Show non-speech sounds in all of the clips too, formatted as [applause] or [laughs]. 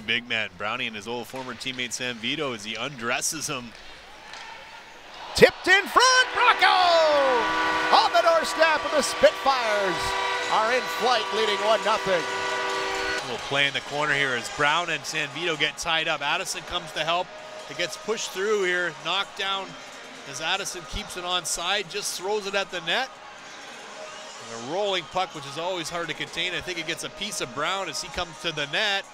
two big men, Brownie and his old former teammate Sanvido, as he undresses him. Tipped in front, Bracco! On the doorstep of the Spitfires are in flight, leading 1 0. Little play in the corner here as Brown and Sanvido get tied up. Addison comes to help. It gets pushed through here, knocked down as Addison keeps it on side, just throws it at the net. And a rolling puck, which is always hard to contain. I think it gets a piece of Brown as he comes to the net.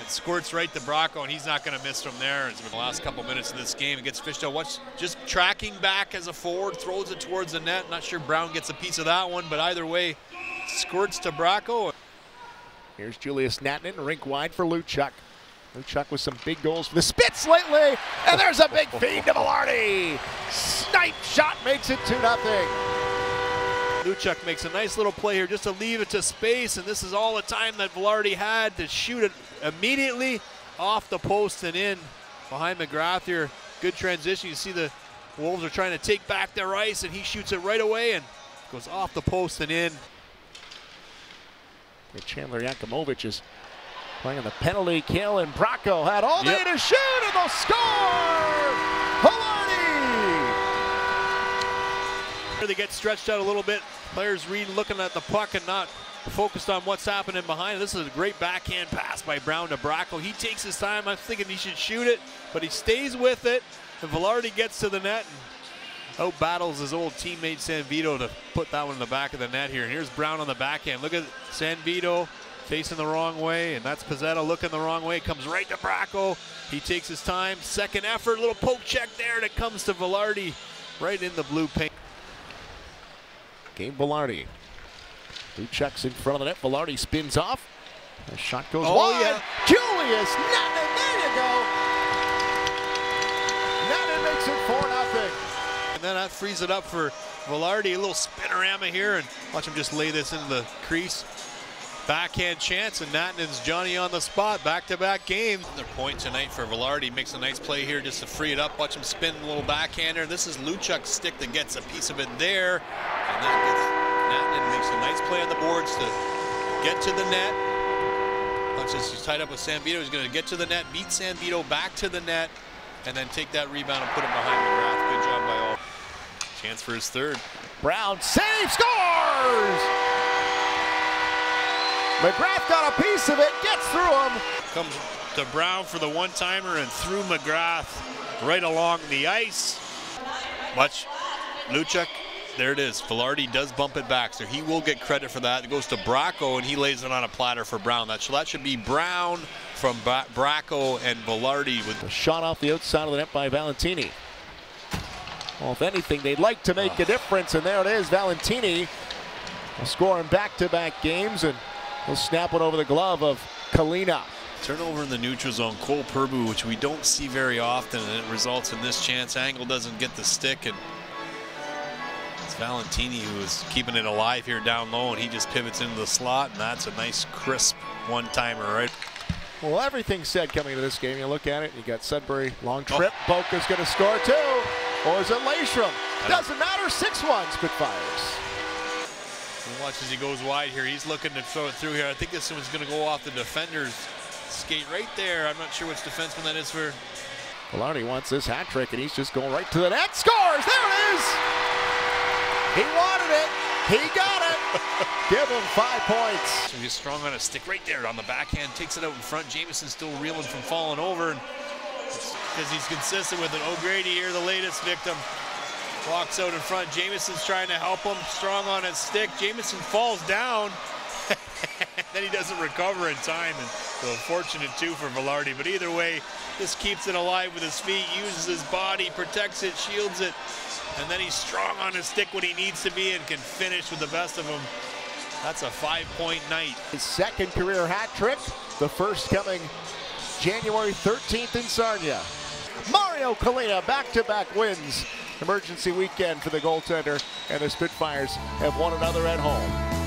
It squirts right to Bracco, and he's not going to miss from there. It's been the last couple minutes of this game. It gets fished out. Watch, just tracking back as a forward, throws it towards the net. Not sure Brown gets a piece of that one, but either way, squirts to Bracco. Here's Julius Nattinen, rink wide for Luchuk. Luchuk with some big goals for the Spits lately, and there's a big feed to Vilardi. Snipe shot makes it 2 0. Luchuk makes a nice little play here just to leave it to space, and this is all the time that Vilardi had to shoot it immediately off the post and in behind McGrath here. Good transition. You see the Wolves are trying to take back their ice, and he shoots it right away and goes off the post and in. And Chandler Yakimowicz is playing on the penalty kill, and Bracco had all day to shoot, and they'll score! Vilardi! They get stretched out a little bit. Players read looking at the puck and not focused on what's happening behind. This is a great backhand pass by Brown to Bracco. He takes his time. I'm thinking he should shoot it, but he stays with it. And Vilardi gets to the net and out battles his old teammate Sanvido to put that one in the back of the net here. And here's Brown on the backhand. Look at Sanvido facing the wrong way, and that's Pezzetta looking the wrong way. Comes right to Bracco. He takes his time. Second effort, little poke check there, and it comes to Vilardi right in the blue paint. Gabe Vilardi. Luchuk's in front of the net. Vilardi spins off. The shot goes Oh, wide. yeah. Julius Nattinen, there you go. Nattinen makes it 4 nothing. And then that frees it up for Vilardi. A little spinorama here, and watch him just lay this into the crease. Backhand chance, and Nattinen's Johnny on the spot. Back-to-back game. Another point tonight for Vilardi. Makes a nice play here just to free it up. Watch him spin a little backhander. This is Luchuk's stick that gets a piece of it there. And that makes a nice play on the boards to get to the net. This. He's tied up with Sanvido. He's going to get to the net, beat Sanvido back to the net, and then take that rebound and put it behind McGrath. Good job by all. Chance for his third. Brown save, scores! McGrath got a piece of it, gets through him. Comes to Brown for the one-timer and through McGrath right along the ice. Watch Luchuk. There it is. Vilardi does bump it back, so he will get credit for that. It goes to Bracco, and he lays it on a platter for Brown. That, so that should be Brown from Bra- Bracco and Vilardi with A shot off the outside of the net by Valentini. Well, if anything, they'd like to make a ah. difference, and there it is. Valentini will score in back-to-back games, and he'll snap it over the glove of Culina. Turnover in the neutral zone, Cole Purboo, which we don't see very often, and it results in this chance. Angle doesn't get the stick, and Valentini who is keeping it alive here down low, and he just pivots into the slot, and that's a nice, crisp one-timer, right? Well, everything's said coming into this game. You look at it, you got Sudbury, long oh. trip. Boka's going to score too. Or is it Lashram? Doesn't matter. 6-1 Spitfires. And watch as he goes wide here. He's looking to throw it through here. I think this one's going to go off the defender's skate right there. I'm not sure which defenseman that is for. Vilardi wants this hat trick, and he's just going right to the net. Scores! There it is! He wanted it. He got it. [laughs] Give him five points. So he's strong on a stick right there on the backhand, takes it out in front. Jameson's still reeling from falling over, and because he's consistent with it. O'Grady here, the latest victim, walks out in front. Jameson's trying to help him, strong on his stick. Jameson falls down. [laughs] then he doesn't recover in time, and so fortunate too for Vilardi. But either way, this keeps it alive with his feet, uses his body, protects it, shields it, and then he's strong on his stick when he needs to be and can finish with the best of them. That's a five-point night. His second career hat trick, the first coming January 13th in Sarnia. Mario Culina back-to-back wins. Emergency weekend for the goaltender, and the Spitfires have won another at home.